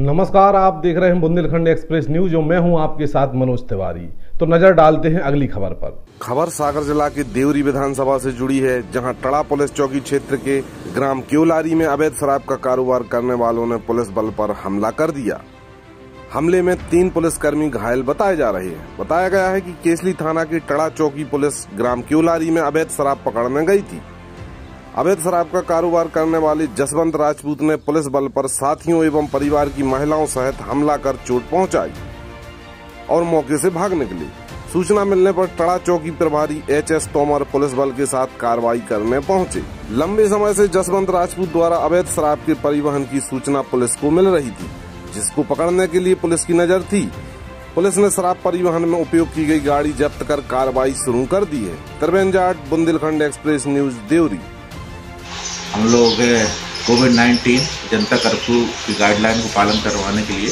नमस्कार, आप देख रहे हैं बुंदेलखंड एक्सप्रेस न्यूज़ और मैं हूँ आपके साथ मनोज तिवारी। तो नज़र डालते हैं अगली खबर पर। खबर सागर जिला के देवरी विधानसभा से जुड़ी है, जहाँ टड़ा पुलिस चौकी क्षेत्र के ग्राम क्योलारी में अवैध शराब का कारोबार करने वालों ने पुलिस बल पर हमला कर दिया। हमले में तीन पुलिसकर्मी घायल बताए जा रहे हैं। बताया गया है कि केसली थाना की टड़ा चौकी पुलिस ग्राम क्योलारी में अवैध शराब पकड़ने गई थी। अवैध शराब का कारोबार करने वाले जसवंत राजपूत ने पुलिस बल पर साथियों एवं परिवार की महिलाओं सहित हमला कर चोट पहुंचाई और मौके से भाग निकले। सूचना मिलने पर टड़ा चौकी प्रभारी एच एस तोमर पुलिस बल के साथ कार्रवाई करने पहुँचे। लंबे समय से जसवंत राजपूत द्वारा अवैध शराब के परिवहन की सूचना पुलिस को मिल रही थी, जिसको पकड़ने के लिए पुलिस की नज़र थी। पुलिस ने शराब परिवहन में उपयोग की गई गाड़ी जब्त कर कार्रवाई शुरू कर दी है। Trivendra Jat Bundelkhand express news, Deori. हम लोग कोविड 19 जनता कर्फ्यू की गाइडलाइन को पालन करवाने के लिए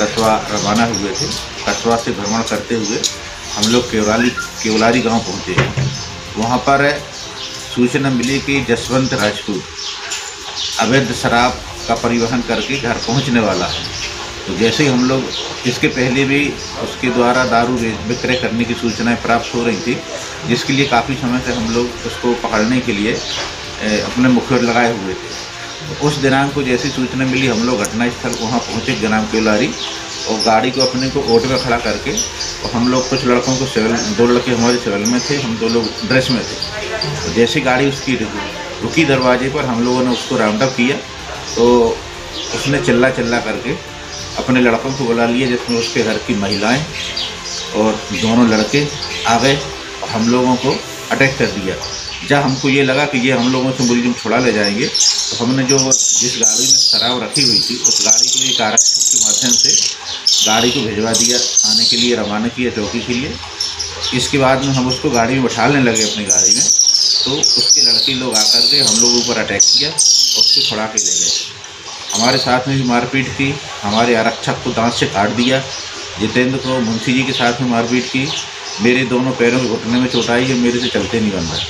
कस्बा रवाना हुए थे। कस्बा से भ्रमण करते हुए हम लोग केवलारी केवलारी गाँव पहुँचे वहाँ पर सूचना मिली कि जसवंत राजपूत अवैध शराब का परिवहन करके घर पहुँचने वाला है। तो जैसे ही हम लोग इसके पहले भी उसके द्वारा दारू विक्रय करने की सूचनाएँ प्राप्त हो रही थी, जिसके लिए काफ़ी समय से हम लोग उसको पकड़ने के लिए अपने मुखर लगाए हुए थे। तो उस दिनांक को जैसी सूचना मिली, हम लोग घटनास्थल वहाँ पहुँचे ग्राम केलारी और गाड़ी को अपने को ओट में खड़ा करके और हम लोग कुछ लड़कों को सिविल, दो लड़के हमारे सिविल में थे, हम दो लोग ड्रेस में थे। तो जैसी गाड़ी उसकी रुकी दरवाजे पर, हम लोगों ने उसको राउंड अप किया तो उसने चिल्ला चिल्ला करके अपने लड़कों को बुला लिया, जिसमें उसके घर की महिलाएँ और दोनों लड़के आ गए हम लोगों को अटैक कर दिया। जब हमको ये लगा कि ये हम लोगों से मुलजिम छुड़ा ले जाएँगे तो हमने जो जिस गाड़ी में शराब रखी हुई थी, उस गाड़ी को एक आरक्षक के माध्यम से गाड़ी को भिजवा दिया थाने के लिए, रवाना किया चौकी के लिए। इसके बाद में हम उसको गाड़ी में बैठाने लगे अपनी गाड़ी में। तो उसके लड़के लोग आकर के हम लोगों ऊपर अटैक किया और उसको छुड़ा के ले गए। हमारे साथ में भी मारपीट की, हमारे आरक्षक को दांत से काट दिया। जितेंद्र को, मुंशी जी के साथ में मारपीट की। मेरे दोनों पैरों के घुटने में चोट आई है मेरे से चलते नहीं बन रहा